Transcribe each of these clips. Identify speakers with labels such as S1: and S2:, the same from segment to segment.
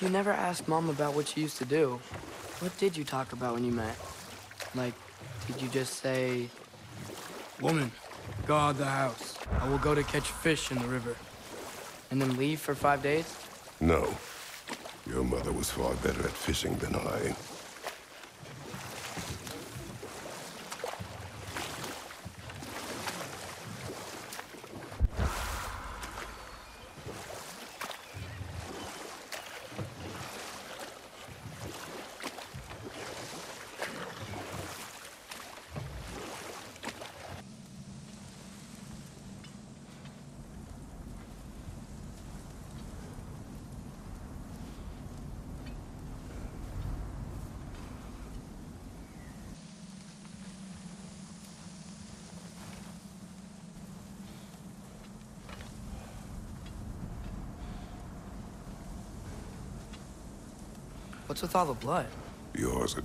S1: You never asked Mom about what she used to do. What did you talk about when you met? Like, did you just say, Woman, guard the house. I will go to catch fish in the river. And then leave for five days?
S2: No. Your mother was far better at fishing than I.
S1: What's with all the blood?
S2: Yours are...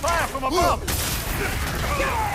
S3: Fire from above!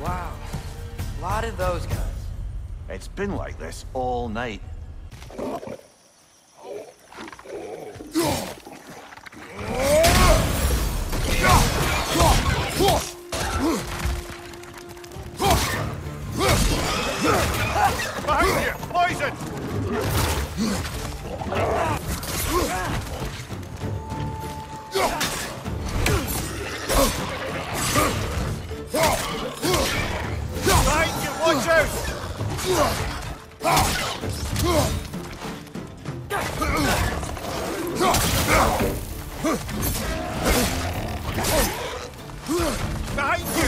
S1: Wow. A lot of those guys.
S3: It's been like this all night. Behind you!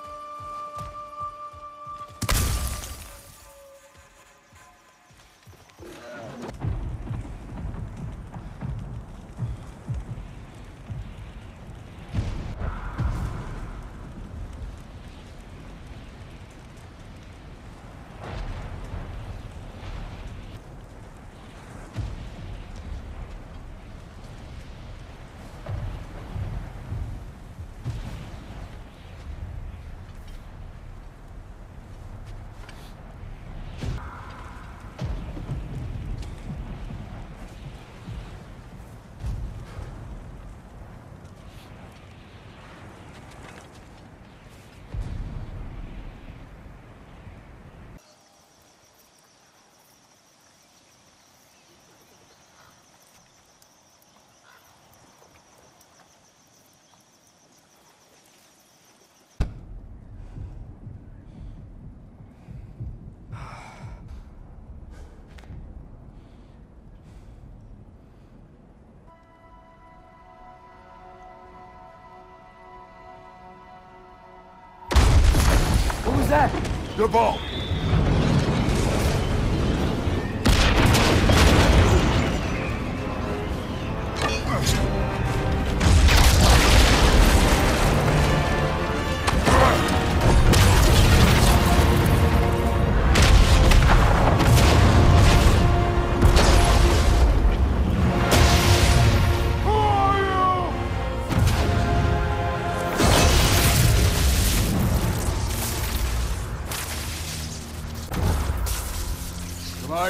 S1: that?
S2: The ball!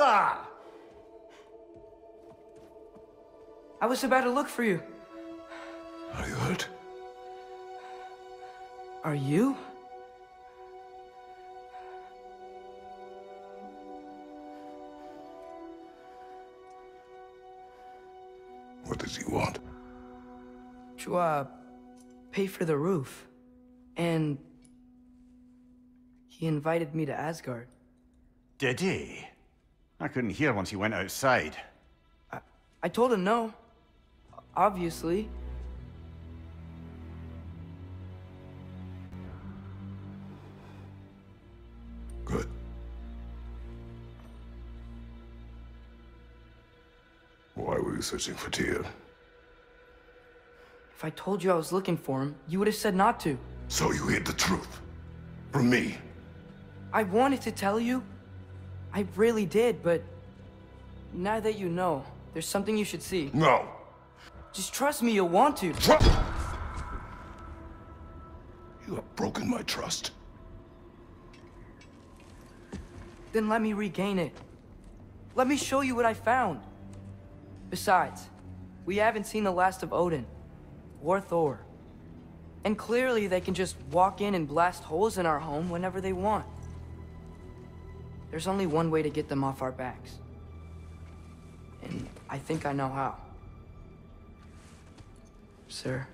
S3: Brother!
S1: I was about to look for you.
S2: Are you hurt?
S1: Are you?
S2: What does he want?
S1: To, uh, pay for the roof. And he invited me to Asgard.
S3: Did he? I couldn't hear once he went outside.
S1: I I told him no. Obviously.
S2: Good. Why were you searching for Tyr?
S1: If I told you I was looking for him, you would have said not to.
S2: So you hid the truth. From me.
S1: I wanted to tell you. I really did, but now that you know, there's something you should see.
S2: No.
S1: Just trust me, you'll want to.
S2: You have broken my trust.
S1: Then let me regain it. Let me show you what I found. Besides, we haven't seen the last of Odin. Or Thor. And clearly they can just walk in and blast holes in our home whenever they want. There's only one way to get them off our backs. And I think I know how. Sir.